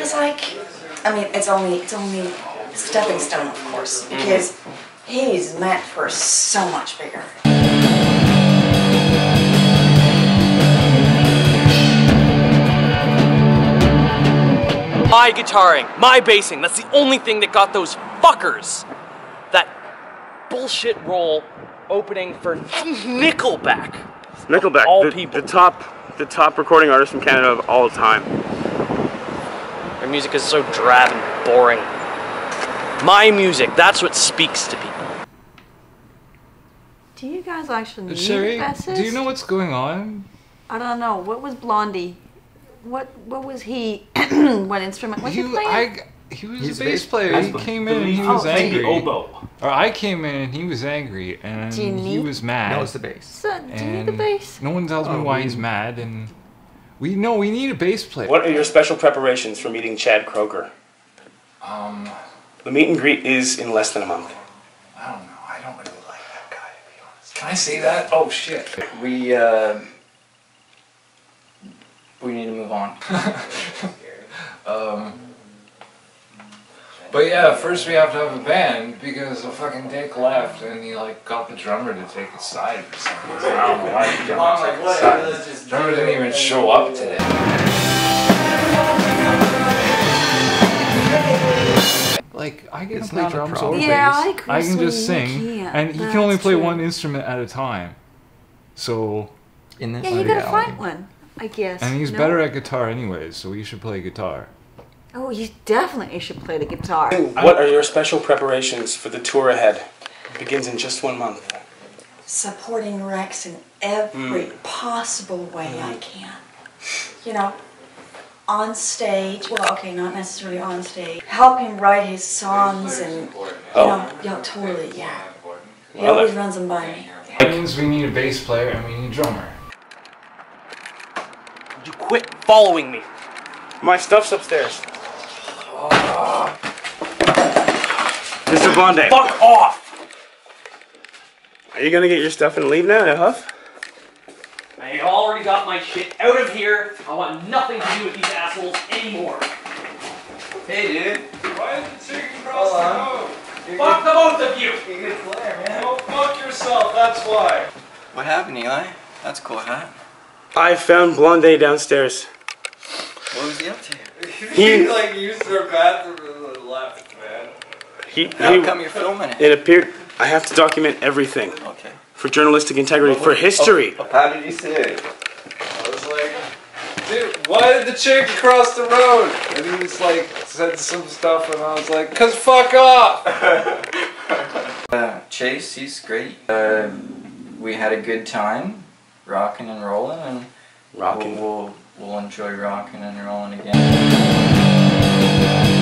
was like, I mean, it's only it's only stepping stone, of course, mm-hmm. because he's meant for so much bigger. My guitaring, my bassing, that's the only thing that got those fuckers that bullshit role opening for Nickelback. Nickelback, all the, people. the top, the top recording artist from Canada of all time. Their music is so drab and boring. My music, that's what speaks to people. Do you guys actually need Sherry, bassist? do you know what's going on? I don't know. What was Blondie? What What was he? what instrument was he, He, playing? I, he was He's a a bass bass- player. I He believe- came in and he Oh, was playing angry. the oboe. Or I came in and he was angry and he was mad. No, it's the bass. So, do you need the bass? No one tells me Oh, why we- he's mad and we know we need a bass player. What are your special preparations for meeting Chad Kroeger? Um, The meet and greet is in less than a month. I don't know. I don't really like that guy to be honest. Can I say that? Oh shit. We uh, we need to move on. Um, but yeah, first we have to have a band because the fucking dick left and he like got the drummer to take his side for some reason. I don't know why the drummer took his side. Drummer didn't even show up today. Like I can It's play drums or problem. bass. Yeah, I agree, I can just sing, can't. and he can only play true. one instrument at a time. So, In this Yeah, you gotta find one. I guess. and he's no? better at guitar anyways. So you should play guitar. Oh, you definitely should play the guitar. What are your special preparations for the tour ahead? It begins in just one month. Supporting Rex in every hmm. possible way I hmm. can. You know, on stage. Well, okay, not necessarily on stage. Help him write his songs and you Oh. know, yeah, totally, yeah. He Well, always that- runs them by me. That means we need a bass player and we need a drummer. Would you quit following me? My stuff's upstairs. Mr. Blonde, Fuck off! are you gonna get your stuff and leave now in a huff? I already got my shit out of here. I want nothing to do with these assholes anymore. Hey, dude. Why did the chicken cross the road? Fuck the both of you! You good player, man. Go fuck yourself, that's why. What happened, Eli? That's a cool hat. I found Blonde downstairs. What was he up to? He- He like used their bathroom and left, man. He, How he come you're filming it? it appeared I have to document everything Okay. for journalistic integrity, for history. How did you say it? I was like, dude, why did the chick cross the road? And he was like, said some stuff, and I was like, cause fuck off. Uh, Chase, he's great. Uh, we had a good time, rocking and rolling, and Rocking. We'll, we'll, we'll enjoy rocking and rolling again.